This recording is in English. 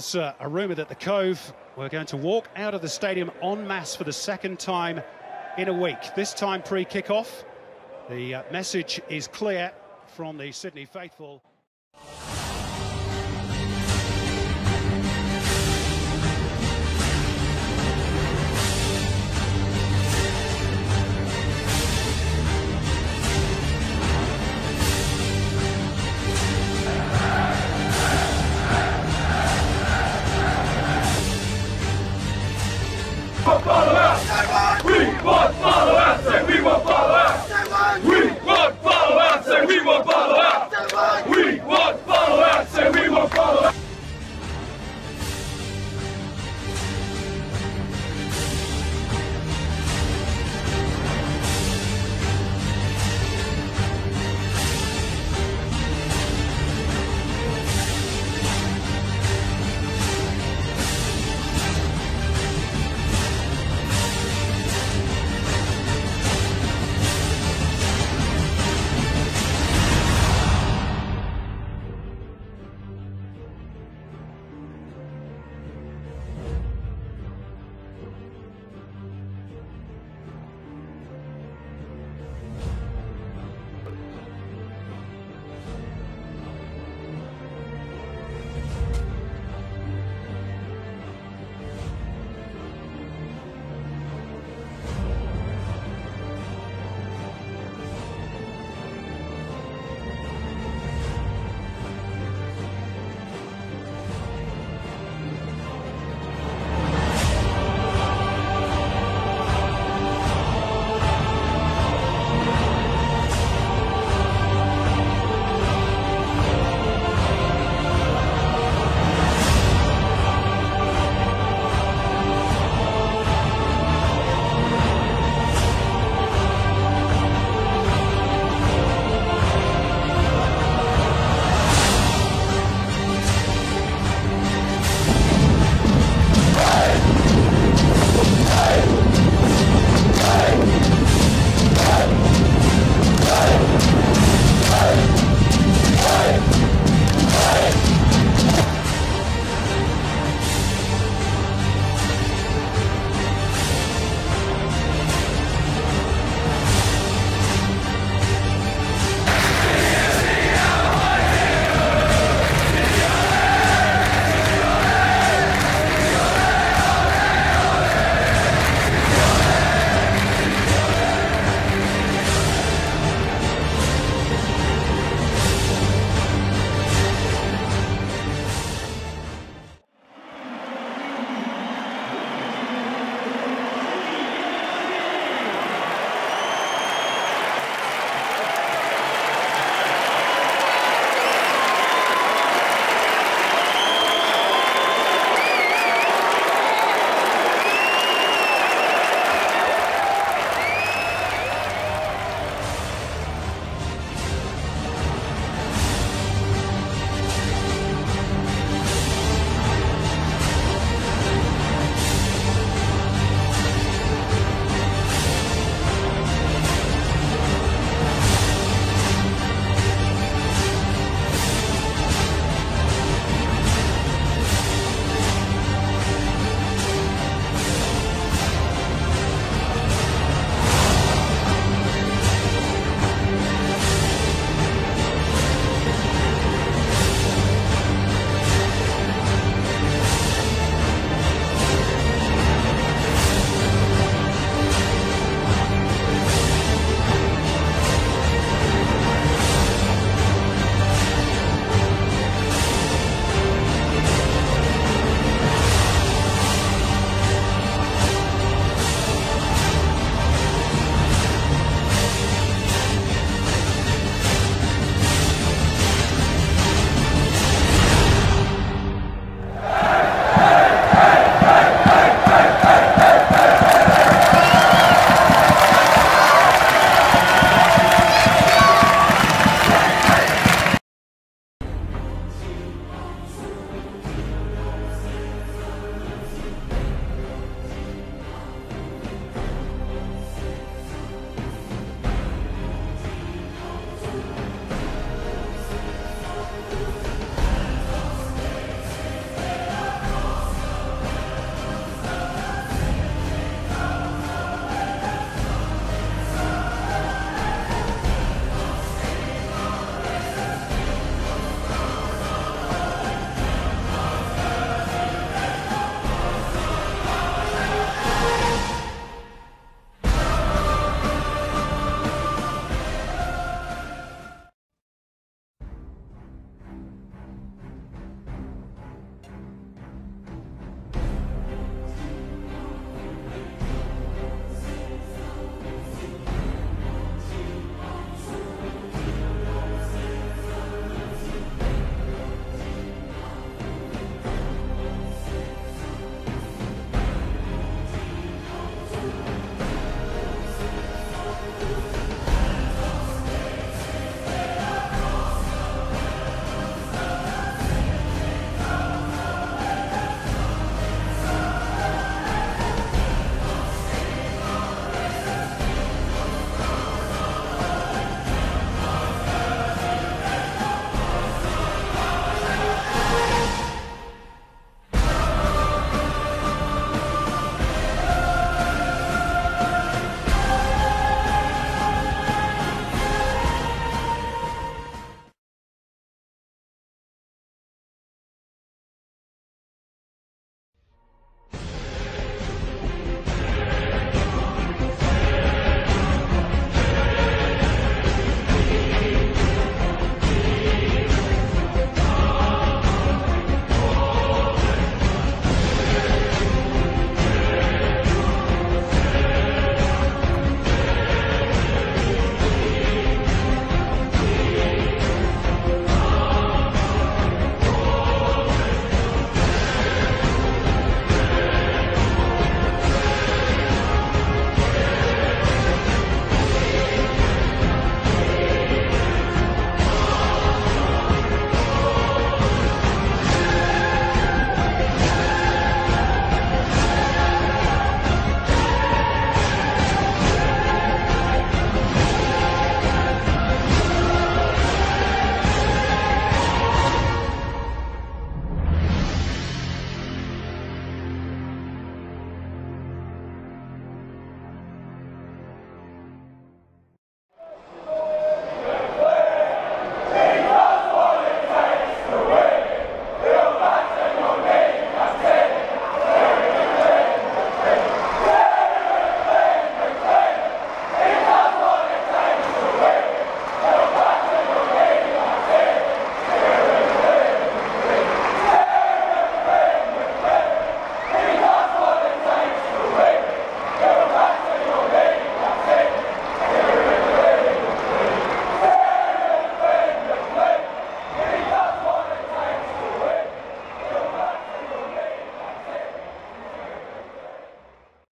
was uh, a rumour that the Cove were going to walk out of the stadium en masse for the second time in a week. This time pre-kickoff, The uh, message is clear from the Sydney faithful.